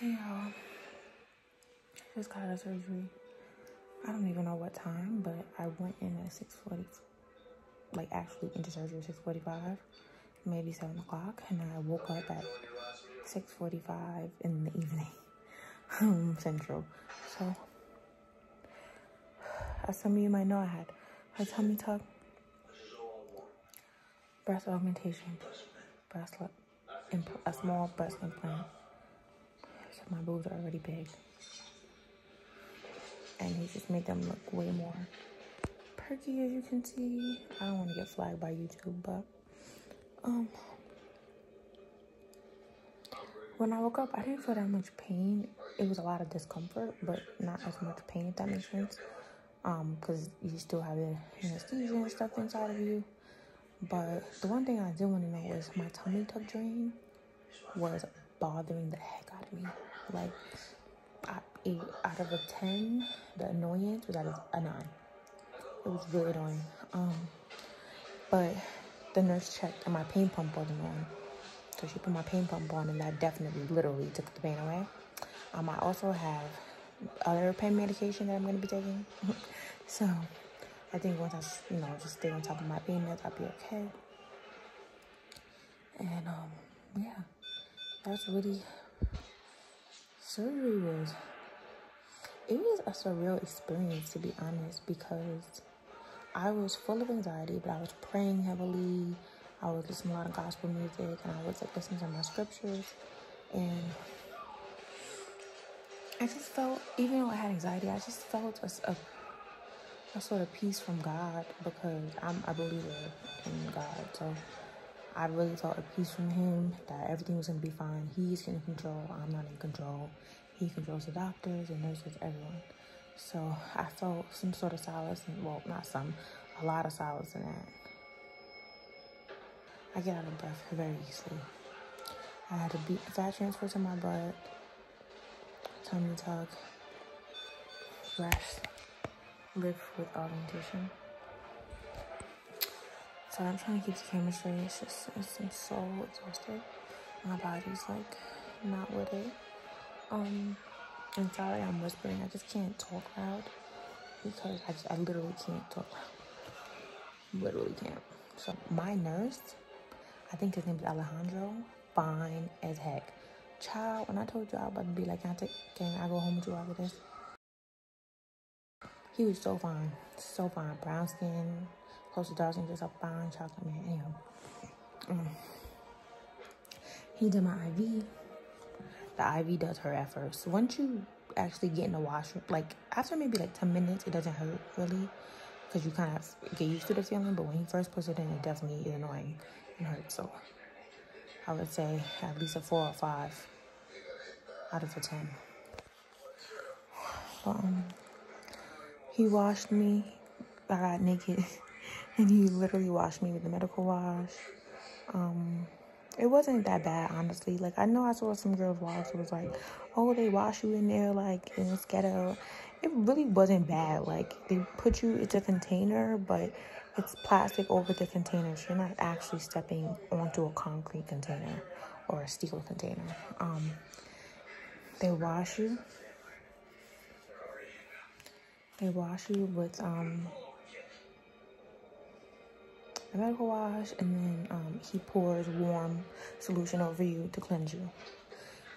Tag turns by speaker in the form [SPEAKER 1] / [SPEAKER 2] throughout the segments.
[SPEAKER 1] Hey y'all, just got out of surgery. I don't even know what time, but I went in at 6.40, like actually into surgery at 6.45, maybe 7 o'clock, and I woke up at 6.45 in the evening, um, central. So, as some of you might know, I had a tummy tuck, breast augmentation, breast, a small breast implant my boobs are already big. And he just made them look way more perky as you can see. I don't want to get flagged by YouTube, but um when I woke up I didn't feel that much pain. It was a lot of discomfort, but not as much pain if that makes sense. Um, because you still have the anesthesia and stuff inside of you. But the one thing I did want to know was my tummy tuck drain was bothering the heck me. Like, eight out of a 10, the annoyance was at a 9. It was really annoying. Um, but the nurse checked and my pain pump wasn't on. So she put my pain pump on and that definitely literally took the pain away. Um, I also have other pain medication that I'm going to be taking. so I think once I, you know, just stay on top of my pain meds, I'll be okay. And um, yeah, that's really surgery was it was a surreal experience to be honest because I was full of anxiety, but I was praying heavily. I was listening to a lot of gospel music and I was like listening to my scriptures and I just felt even though I had anxiety, I just felt a, a, a sort of peace from God because I'm a believer in God. So I really felt a peace from him that everything was going to be fine. He's in control. I'm not in control. He controls the doctors the nurses, everyone. So I felt some sort of solace, and well, not some, a lot of solace in that. I get out of breath very easily. I had a fat transfer to my butt, tummy tuck, breast, lift with augmentation. So I'm trying to keep the camera straight. It's just, I'm so exhausted. My body's like not with it. Um, I'm sorry I'm whispering. I just can't talk loud because I, just, I literally can't talk loud. Literally can't. So my nurse, I think his name is Alejandro, fine as heck. Child, when I told you I was about to be like, can I, take, can I go home with you after this? He was so fine, so fine. Brown skin, close to dark skin, just a fine chocolate man. Anyhow, um, he did my IV. The IV does hurt at first. Once you actually get in the washroom, like after maybe like 10 minutes, it doesn't hurt really because you kind of get used to the feeling. But when he first puts it in, it definitely is annoying and hurts. So I would say at least a four or five out of a 10. But, um, he washed me. I got naked, and he literally washed me with the medical wash. Um, it wasn't that bad, honestly. Like I know I saw some girls wash. It was like, oh, they wash you in there, like in this ghetto. It really wasn't bad. Like they put you. It's a container, but it's plastic over the container. So you're not actually stepping onto a concrete container or a steel container. Um, they wash you they wash you with um, a medical wash, and then um, he pours warm solution over you to cleanse you.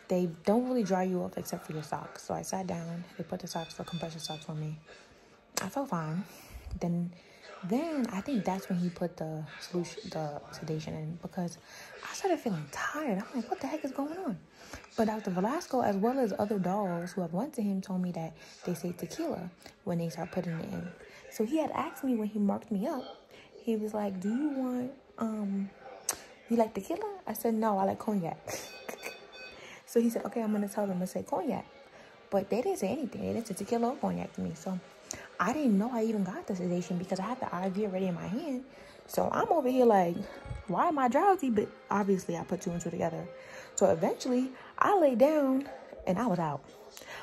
[SPEAKER 1] They don't really dry you off except for your socks. So I sat down. They put the socks, the compression socks on me. I felt fine. Then, then I think that's when he put the solution, the sedation in because I started feeling tired. I'm like, what the heck is going on? But Dr. Velasco, as well as other dolls who have went to him, told me that they say tequila when they start putting it in. So he had asked me when he marked me up. He was like, "Do you want um, you like tequila?" I said, "No, I like cognac." so he said, "Okay, I'm gonna tell them to say cognac." But they didn't say anything. They didn't say tequila or cognac to me. So I didn't know I even got the sedation because I had the IV already in my hand. So I'm over here like, why am I drowsy? But obviously I put two and two together. So eventually I lay down and I was out.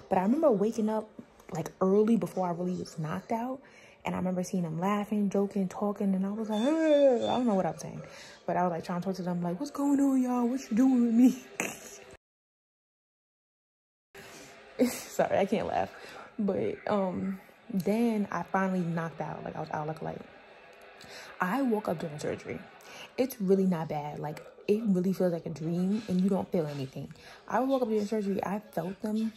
[SPEAKER 1] But I remember waking up like early before I really was knocked out. And I remember seeing them laughing, joking, talking, and I was like, hey. I don't know what I'm saying. But I was like trying to talk to them, like, what's going on, y'all? What you doing with me? Sorry, I can't laugh. But um, then I finally knocked out. Like I was out like a light. I woke up during surgery. It's really not bad. Like it really feels like a dream, and you don't feel anything. I woke up during surgery. I felt them.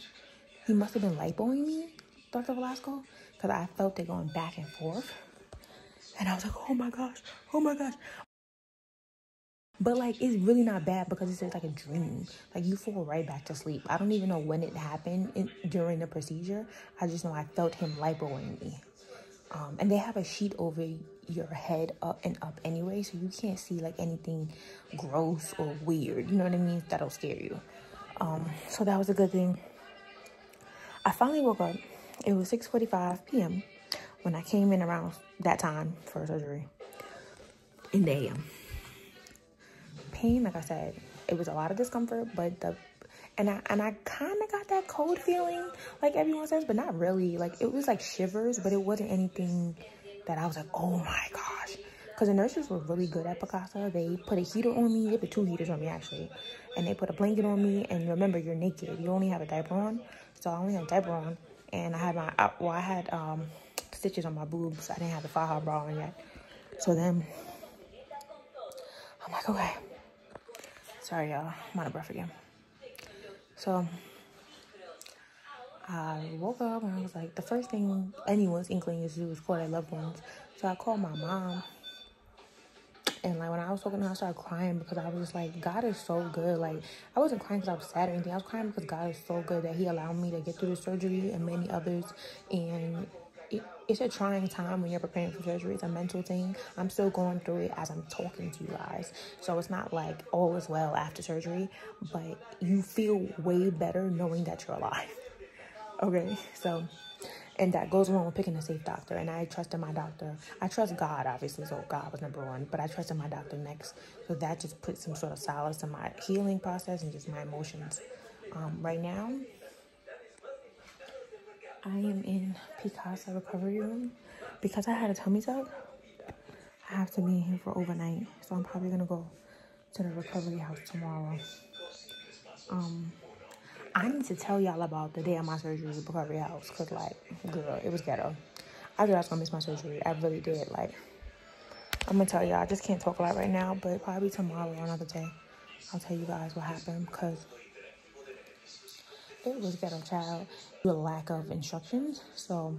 [SPEAKER 1] He must have been lipoing me, Dr. Velasco, because I felt it going back and forth. And I was like, oh my gosh, oh my gosh. But like it's really not bad because it's just like a dream. Like you fall right back to sleep. I don't even know when it happened in, during the procedure. I just know I felt him lipoing me. Um, and they have a sheet over your head up and up anyway, so you can't see like anything gross or weird. You know what I mean? That'll scare you. Um, so that was a good thing. I finally woke up. It was 6:45 p.m. when I came in around that time for surgery in the AM pain, like I said, it was a lot of discomfort, but the and I and I kind of got that cold feeling, like everyone says, but not really. Like it was like shivers, but it wasn't anything that I was like, oh my gosh. Because the nurses were really good at Picasa. They put a heater on me. They put two heaters on me actually, and they put a blanket on me. And remember, you're naked. You only have a diaper on, so I only had a diaper on, and I had my well, I had um stitches on my boobs. I didn't have the faja bra on yet. So then I'm like, okay. Sorry, y'all. I'm out of breath again. So I woke up and I was like, the first thing anyone's inkling is to do is call their loved ones. So I called my mom. And like when I was talking to her, I started crying because I was just like, God is so good. Like I wasn't crying because I was sad or anything. I was crying because God is so good that He allowed me to get through the surgery and many others. And it, it's a trying time when you're preparing for surgery. It's a mental thing. I'm still going through it as I'm talking to you guys. So it's not like oh, all is well after surgery, but you feel way better knowing that you're alive. Okay, so and that goes along with picking a safe doctor. And I trusted my doctor. I trust God, obviously, so God was number one. But I trusted my doctor next, so that just put some sort of solace in my healing process and just my emotions. Um, right now, I am in Picasa recovery room because I had a tummy tuck. I have to be in here for overnight, so I'm probably gonna go to the recovery house tomorrow. Um, I need to tell y'all about the day of my surgery the recovery house, cause like, girl, it was ghetto. I thought I was gonna miss my surgery. I really did. Like, I'm gonna tell y'all. I just can't talk a lot right now, but probably tomorrow or another day, I'll tell you guys what happened, cause it was ghetto child a lack of instructions so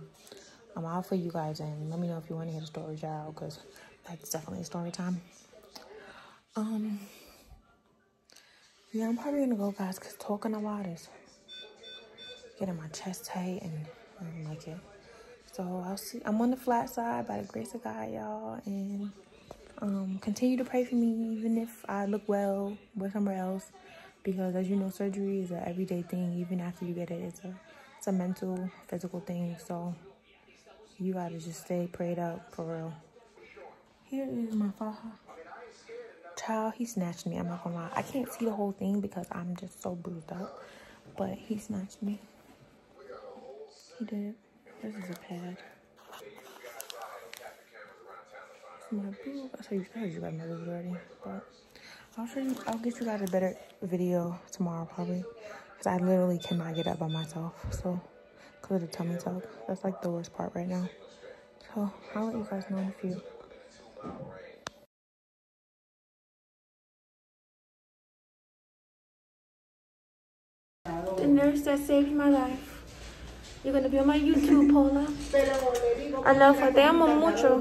[SPEAKER 1] i'm out for you guys and let me know if you want to hear the story child because that's definitely story time um yeah i'm probably gonna go guys because talking a lot is getting my chest tight and i don't like it. So i'll see i'm on the flat side by the grace of god y'all and um continue to pray for me even if i look well with somewhere else because as you know surgery is an everyday thing. Even after you get it it's a it's a mental physical thing. So you gotta just stay prayed up for real. Here is my father child he snatched me i'm not gonna lie i can't see the whole thing because i'm just so bruised up but he snatched me he did this is a pad it's my boob i told you guys you got my boob already but I'll show you, I'll get you guys a better video tomorrow probably. Because I literally cannot get up by myself. So, because of the tummy tuck. That's like the worst part right now. So, I'll let you guys know if you...
[SPEAKER 2] nurse that saved my life. You're gonna be on my YouTube, Paula. I love her. Te amo mucho.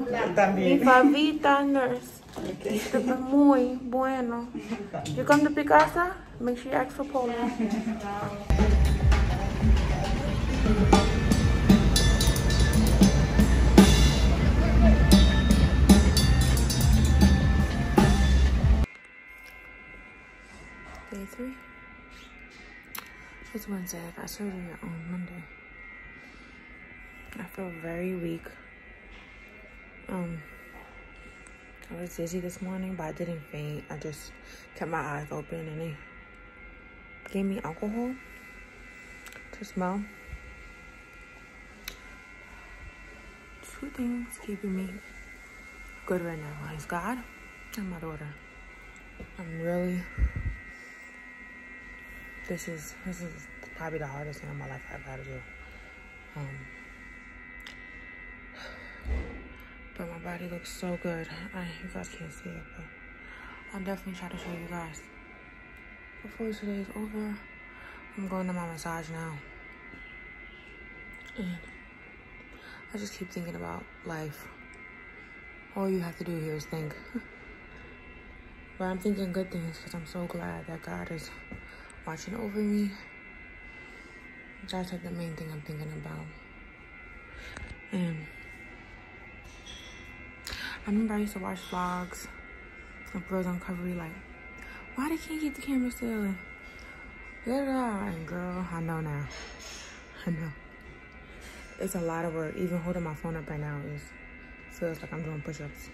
[SPEAKER 2] Mi favita nurse. Muy bueno. You come to Picasa, make sure you ask for Paula.
[SPEAKER 1] Day three. It's Wednesday. I got surgery on Monday. I feel very weak. Um, I was dizzy this morning, but I didn't faint. I just kept my eyes open and they gave me alcohol to smell. Two things keeping me good right now is God and my daughter. I'm really this is this is probably the hardest thing in my life I've had to do. Um, but my body looks so good. I, you guys can't see it, but I'll definitely try to show you guys. Before today is over, I'm going to my massage now. And I just keep thinking about life. All you have to do here is think. but I'm thinking good things because I'm so glad that God is watching over me. That's like the main thing I'm thinking about. And I remember I used to watch vlogs of girls on Covery like, why they can't keep the camera still? And girl, I know now. I know. It's a lot of work. Even holding my phone up right now is feels like I'm doing push-ups.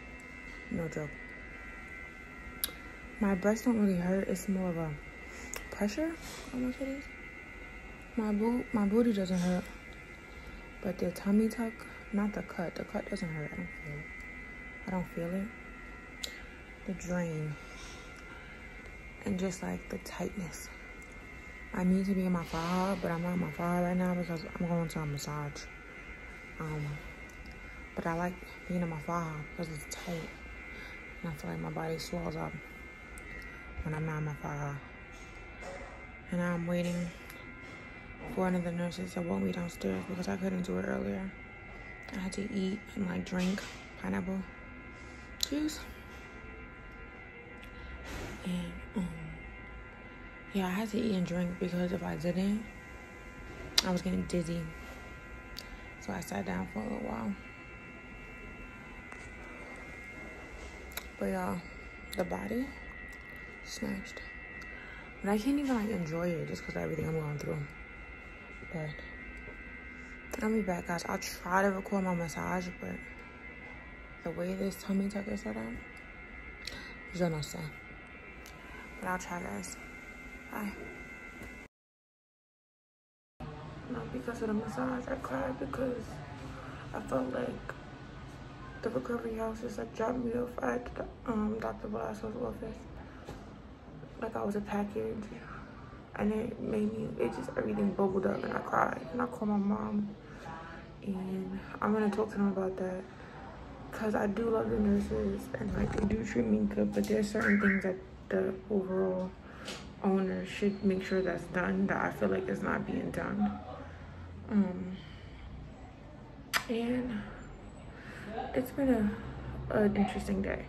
[SPEAKER 1] No joke. My breasts don't really hurt. It's more of a pressure on my titties. My boot, my booty doesn't hurt, but the tummy tuck, not the cut. The cut doesn't hurt. I don't feel it. I don't feel it. The drain and just like the tightness. I need to be in my faja, but I'm not in my faja right now because I'm going to a massage. Um, but I like being in my faja because it's tight. And I feel like my body swells up when I'm not in my faja. And I'm waiting for one of the nurses that want me downstairs because I couldn't do it earlier. I had to eat and like drink pineapple juice. And um, yeah, I had to eat and drink because if I didn't, I was getting dizzy. So I sat down for a little while. But y'all, the body snatched. And I can't even like enjoy it just because of everything I'm going through. But I'll be back, guys. I'll try to record my massage, but the way this tummy tuck is set up, je ne sais. But I'll try, guys. Bye. Not because of the massage. I cried because I felt like the recovery house just like dropped me off at um, Dr. Velasco's office like I was a package. And it made me, it just, everything bubbled up and I cried. And I called my mom and I'm gonna talk to them about that. Cause I do love the nurses and like they do treat me good, but there's certain things that the overall owner should make sure that's done that I feel like is not being done. Um, and it's been a, an interesting day.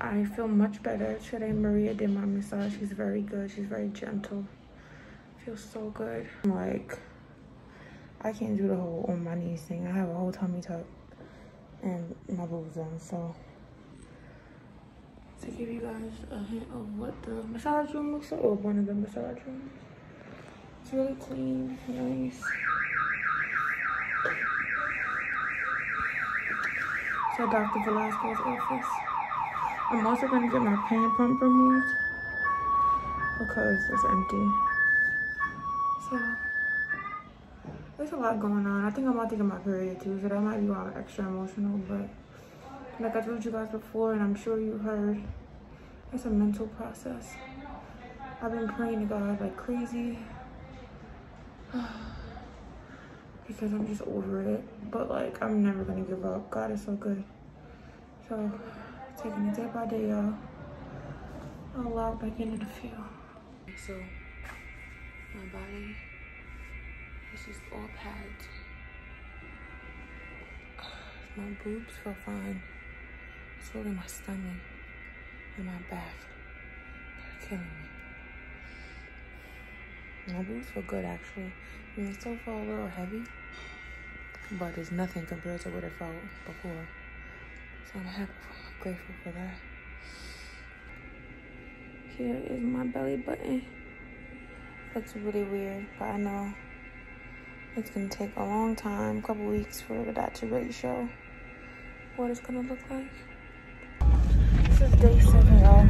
[SPEAKER 1] I feel much better today. Maria did my massage. She's very good. She's very gentle. Feels so good. Like, I can't do the whole on my knees thing. I have a whole tummy tuck and my boobs on. So, to give you guys a hint of what the massage room looks like, or one of the massage rooms. It's really clean, nice. So Dr. Velasco's office. I'm also gonna get my pan pump removed because it's empty. So there's a lot going on. I think I'm about to get my period too, so that might be why I'm extra emotional. But like I told you guys before, and I'm sure you heard, it's a mental process. I've been praying to God like crazy because I'm just over it. But like I'm never gonna give up. God is so good. So taking it day by day, y'all. I'll log back in in a few. So, my body is just all pads. My boobs feel fine. It's really my stomach and my back that are killing me. My boobs feel good actually. I mean, it still feel a little heavy, but it's nothing compared to what it felt before. So I'm happy grateful for that. Here is my belly button. Looks really weird, but I know it's gonna take a long time, a couple weeks for that to really show what it's gonna look like. This is day seven, y'all.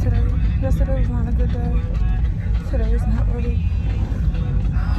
[SPEAKER 1] Today, yesterday was not a good day. Today is not really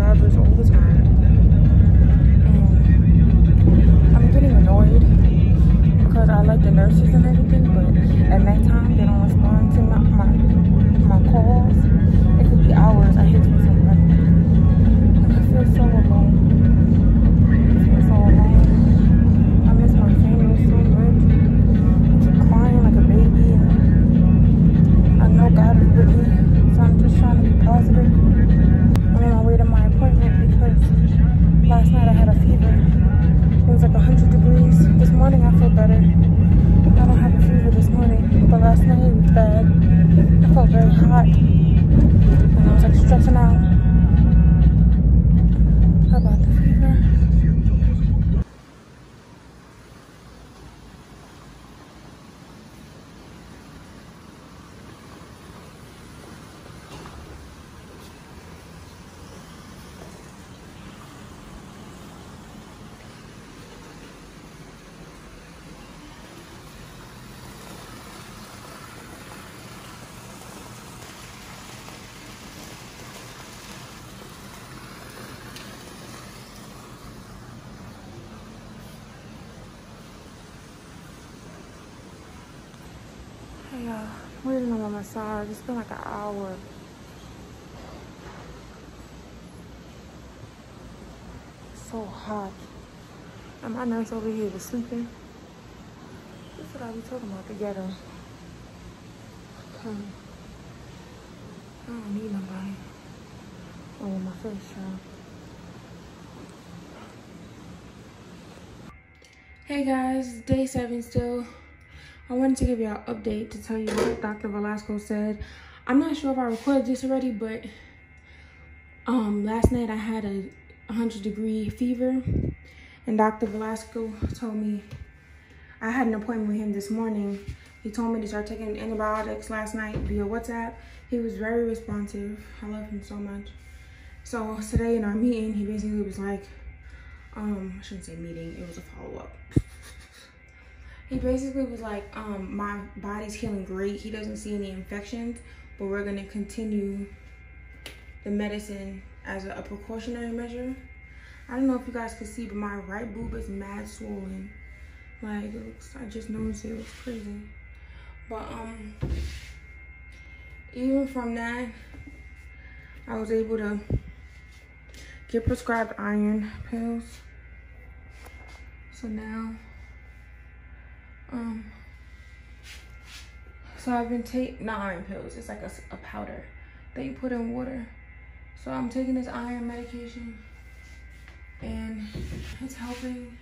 [SPEAKER 1] drivers all the time. And I'm getting annoyed because I like the nurses and everything, waiting on my massage. It's been like an hour. so hot. And my nurse over here was sleeping. That's what I be talking about together. Okay. Hmm. I don't need nobody. Oh, my face child. Hey guys, day seven still. I wanted to give you an update to tell you what Dr. Velasco said. I'm not sure if I recorded this already, but um, last night I had a 100 degree fever and Dr. Velasco told me I had an appointment with him this morning. He told me to start taking antibiotics last night via WhatsApp. He was very responsive. I love him so much. So today in our meeting, he basically was like, um, I shouldn't say meeting, it was a follow-up he basically was like, um, my body's healing great. He doesn't see any infections, but we're gonna continue the medicine as a, a precautionary measure. I don't know if you guys can see, but my right boob is mad swollen. Like, it looks, I just noticed it, was crazy. But, um, even from that, I was able to get prescribed iron pills. So now, um, so I've been taking, not iron pills, it's like a, a powder that you put in water. So I'm taking this iron medication and it's helping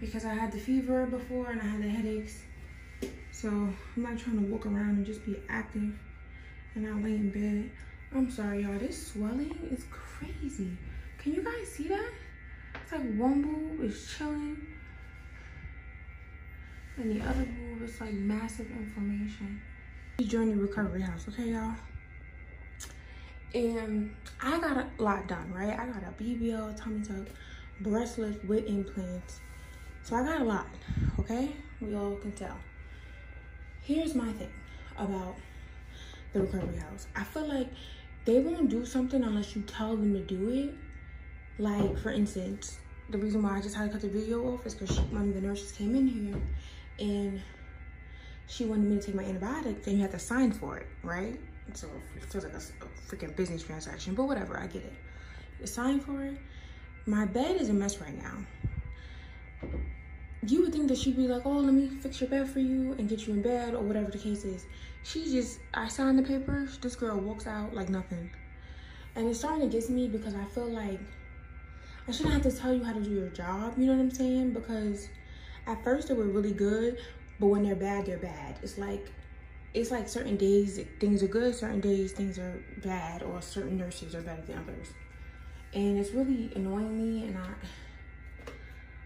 [SPEAKER 1] because I had the fever before and I had the headaches. So I'm not trying to walk around and just be active and I lay in bed. I'm sorry, y'all. This swelling is crazy. Can you guys see that? It's like boob is chilling and the other boob is like massive inflammation. Journey Recovery House, okay, y'all? And I got a lot done, right? I got a BBL, tummy tuck, breast lift with implants. So I got a lot, okay? We all can tell. Here's my thing about the recovery house. I feel like they won't do something unless you tell them to do it. Like, for instance, the reason why I just had to cut the video off is because one of the nurses came in here and she wanted me to take my antibiotics and you have to sign for it, right? So it feels like a, a freaking business transaction, but whatever, I get it. You sign for it. My bed is a mess right now. You would think that she'd be like, oh, let me fix your bed for you and get you in bed or whatever the case is. She just, I signed the papers, this girl walks out like nothing. And it's starting to get to me because I feel like I shouldn't have to tell you how to do your job, you know what I'm saying? Because at first they were really good, but when they're bad, they're bad. It's like it's like certain days things are good, certain days things are bad, or certain nurses are better than others. And it's really annoying me and I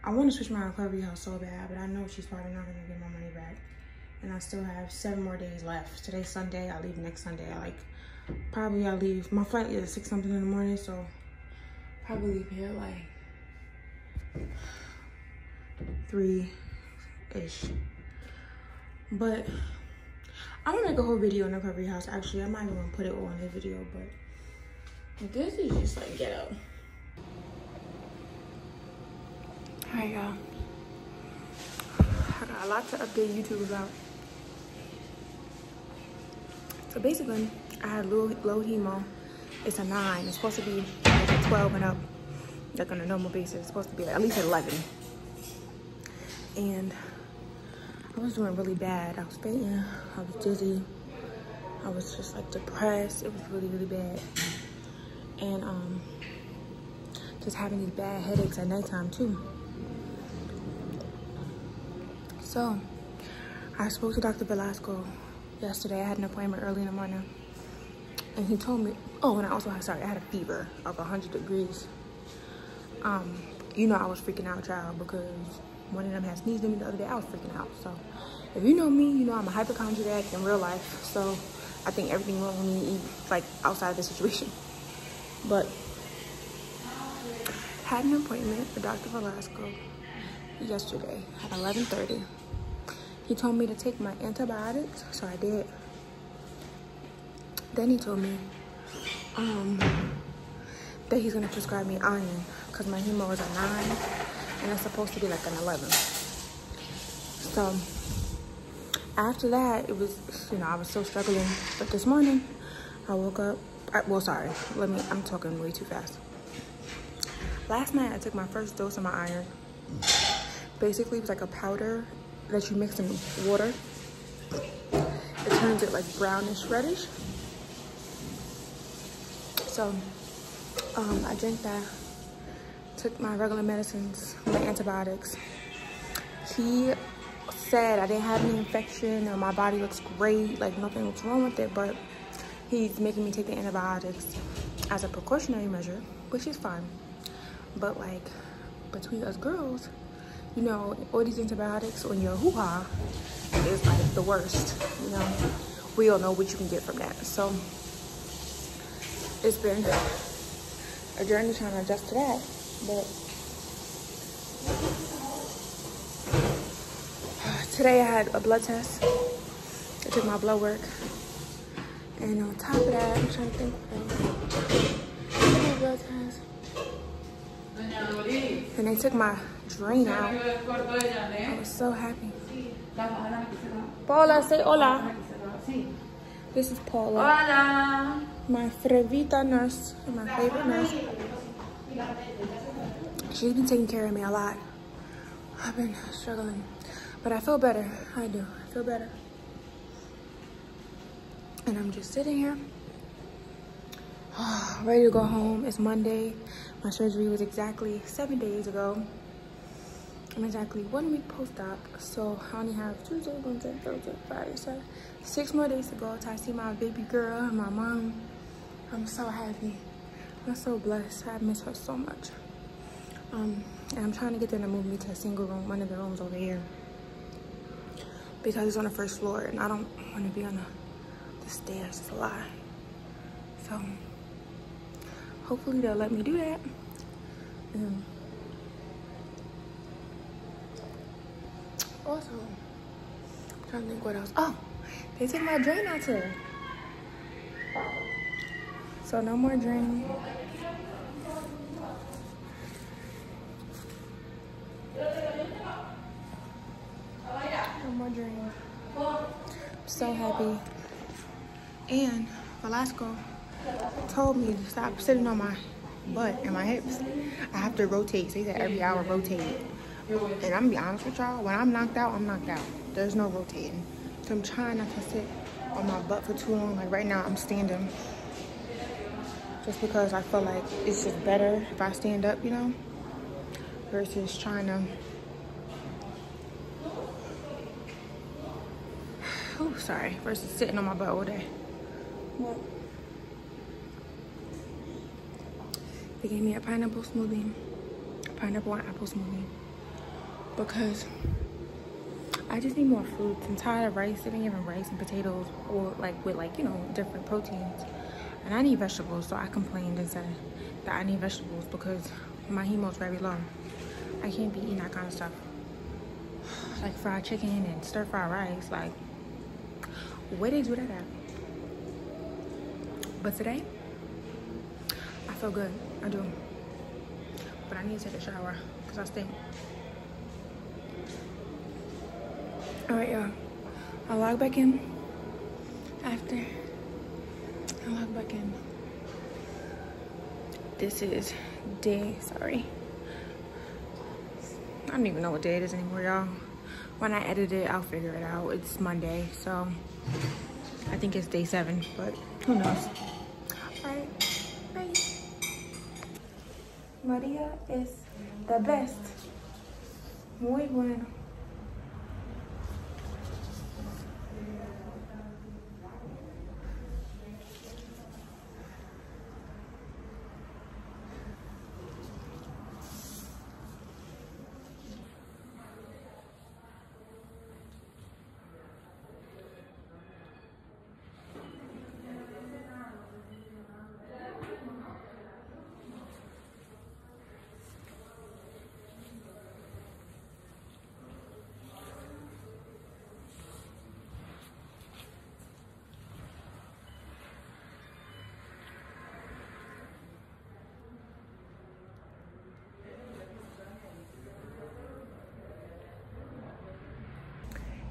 [SPEAKER 1] I want to switch my recovery house so bad, but I know she's probably not gonna get my money back. And I still have seven more days left. Today's Sunday, I leave next Sunday. I like probably I'll leave my flight is six something in the morning, so probably leave here like three-ish. But I'm gonna make a whole video on the recovery house. Actually, I might even put it on the video, but this is just like ghetto. Alright, y'all. I got a lot to update YouTube about. So basically, I had low, low hemo. It's a nine. It's supposed to be like a 12 and up. Like on a normal basis, it's supposed to be like at least 11 and I was doing really bad. I was fainting, I was dizzy, I was just like depressed. It was really, really bad. And um, just having these bad headaches at nighttime too. So I spoke to Dr. Velasco yesterday. I had an appointment early in the morning. And he told me, oh, and I also had, sorry, I had a fever of 100 degrees. Um, you know I was freaking out, child, because one of them had sneezed at me the other day. I was freaking out. So if you know me, you know I'm a hypochondriac in real life. So I think everything wrong with me, eat like outside of the situation. But had an appointment with Dr. Velasco yesterday at 11.30. He told me to take my antibiotics, so I did. Then he told me um, that he's gonna prescribe me iron because my hemo is a nine and it's supposed to be like an 11. So after that, it was, you know, I was still struggling. But this morning, I woke up, I, well, sorry, let me, I'm talking way too fast. Last night, I took my first dose of my iron. Basically, it was like a powder that you mix in water. It turns it like brownish reddish. So um, I drank that, took my regular medicines, my antibiotics. He said I didn't have any infection or my body looks great, like nothing was wrong with it, but he's making me take the antibiotics as a precautionary measure, which is fine. But like between us girls, you know, all these antibiotics on your hoo-ha is like the worst, you know. We all know what you can get from that. So it's been a journey trying to adjust to that, but today I had a blood test. I took my blood work. And on top of that, I'm trying to think. Blood test. And they took my drain out. I was so happy. Paula, say hola. This is Paula.
[SPEAKER 2] Hola.
[SPEAKER 1] My Frevita nurse, my favorite nurse. She's been taking care of me a lot. I've been struggling, but I feel better. I do. I feel better. And I'm just sitting here, ready to go home. It's Monday. My surgery was exactly seven days ago. I'm exactly one week post-op, so I only have Tuesday, Wednesday, Thursday, Friday, Saturday, six more days to go till I see my baby girl and my mom. I'm so happy. I'm so blessed. I miss her so much. Um, and I'm trying to get them to move me to a single room, one of the rooms over here, because it's on the first floor, and I don't want to be on the, the stairs. A lot. So hopefully they'll let me do that. Um, also, I'm trying to think what else. Oh, they took my drain out today. So no more drain. More drain. I'm so happy. And Velasco told me to stop sitting on my butt and my hips. I have to rotate. So he said every hour rotate. And I'm gonna be honest with y'all, when I'm knocked out, I'm knocked out. There's no rotating. So I'm trying not to sit on my butt for too long. Like right now, I'm standing. Just because I feel like it's just better if I stand up, you know, versus trying to. Oh, sorry. Versus sitting on my butt all day. What? They gave me a pineapple smoothie, a pineapple and apple smoothie, because I just need more fruits. I'm tired of rice, even rice and potatoes, or like with like, you know, different proteins. And I need vegetables, so I complained and said that I need vegetables because my hemo's very low. I can't be eating that kind of stuff. Like fried chicken and stir fried rice, like, where they do that at? But today, I feel good. I do. But I need to take a shower because I stink. All right, y'all. I'll log back in after. I'll log back in. This is day, sorry. I don't even know what day it is anymore, y'all. When I edit it, I'll figure it out. It's Monday, so I think it's day seven, but who knows. All right, bye. Maria is the best. Muy bueno.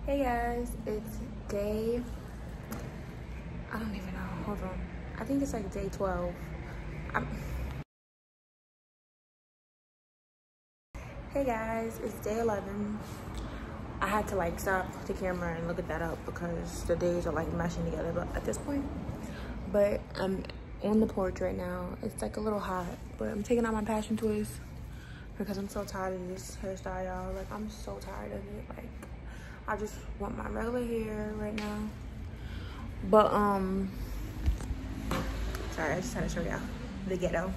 [SPEAKER 2] Hey guys, it's day, I don't even know, hold on. I think it's like day 12. I'm, hey guys, it's day 11. I had to like stop the camera and look at that up because the days are like meshing together but at this point. But I'm on the porch right now. It's like a little hot, but I'm taking out my passion twist because I'm so tired of this hairstyle, y'all. Like I'm so tired of it. Like I just want my regular hair right now. But um sorry, I just had to show y'all the ghetto.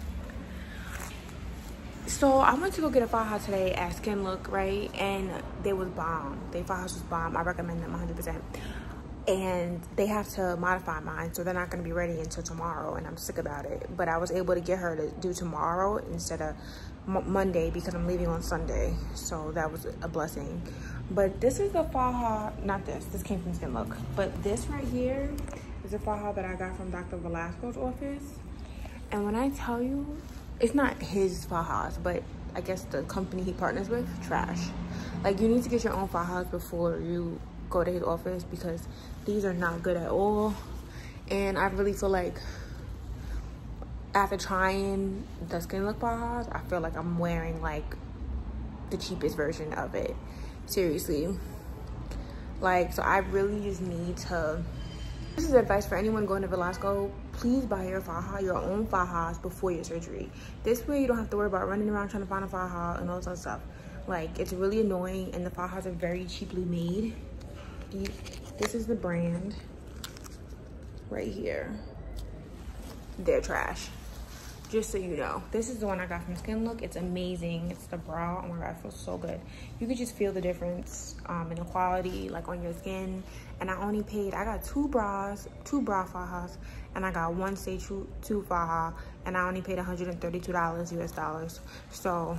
[SPEAKER 2] So I went to go get a faja today at Skin Look, right? And they was bomb. They fajas was bomb. I recommend them 100%. And they have to modify mine, so they're not gonna be ready until tomorrow, and I'm sick about it. But I was able to get her to do tomorrow instead of Monday because I'm leaving on Sunday. So that was a blessing. But this is the faja, not this, this came from Skin Look. But this right here is a faja that I got from Dr. Velasco's office. And when I tell you, it's not his fajas, but I guess the company he partners with, trash. Like you need to get your own fajas before you go to his office because these are not good at all. And I really feel like after trying the Skin Look fajas, I feel like I'm wearing like the cheapest version of it. Seriously. Like, so I really just need to, this is advice for anyone going to Velasco. Please buy your faja, your own fajas before your surgery. This way you don't have to worry about running around trying to find a faja and all that stuff. Like, it's really annoying and the fajas are very cheaply made. This is the brand right here. They're trash just so you know this is the one i got from skin look. It's amazing. It's the bra oh my god it feels so good. You could just feel the difference um, in the quality like on your skin. And i only paid i got two bras two bra fajas and i got one say two, two faja and i only paid 132 dollars us dollars. So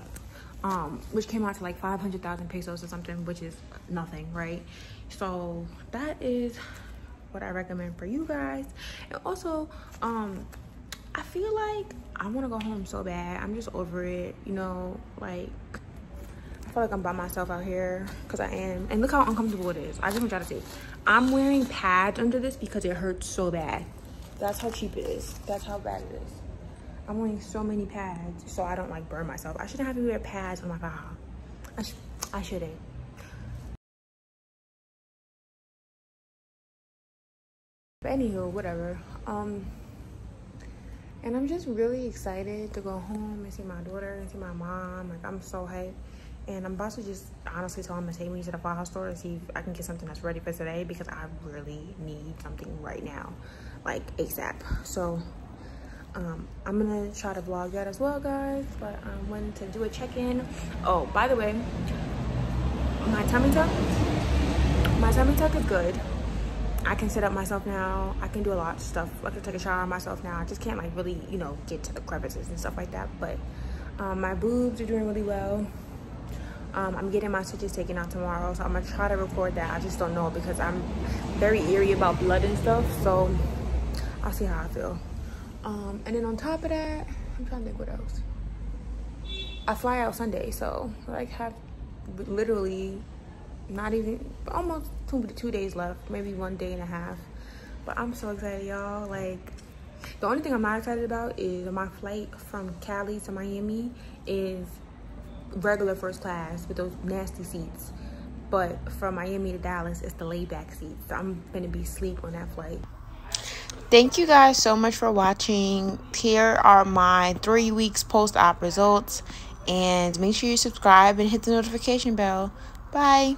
[SPEAKER 2] um which came out to like 500,000 pesos or something which is nothing right? So that is what i recommend for you guys. And also um I feel like I want to go home so bad. I'm just over it, you know, like I feel like I'm by myself out here because I am. And look how uncomfortable it is. I just want y'all to see. I'm wearing pads under this because it hurts so bad. That's how cheap it is. That's how bad it is. I'm wearing so many pads so I don't like burn myself. I shouldn't have to wear pads. My God. I, sh I shouldn't. But anywho, whatever. Um, and I'm just really excited to go home and see my daughter and see my mom. Like, I'm so hyped. And I'm about to just honestly tell him to take me to the faja store to see if I can get something that's ready for today because I really need something right now, like ASAP. So um, I'm gonna try to vlog that as well, guys. But I wanted to do a check-in. Oh, by the way, my tummy tuck, my tummy tuck is good. I can sit up myself now. I can do a lot of stuff. I can take a shower myself now. I just can't like really, you know, get to the crevices and stuff like that. But um, my boobs are doing really well. Um, I'm getting my stitches taken out tomorrow, so I'm gonna try to record that. I just don't know because I'm very eerie about blood and stuff. So I'll see how I feel. Um, and then on top of that, I'm trying to think what else. I fly out Sunday, so like have literally not even almost two, two days left maybe one day and a half but i'm so excited y'all like the only thing i'm not excited about is my flight from cali to miami is regular first class with those nasty seats but from miami to dallas it's the layback seats so i'm gonna be asleep on that flight
[SPEAKER 1] Thank you guys so much for watching. Here are my three weeks post-op results. And make sure you subscribe and hit the notification bell. Bye.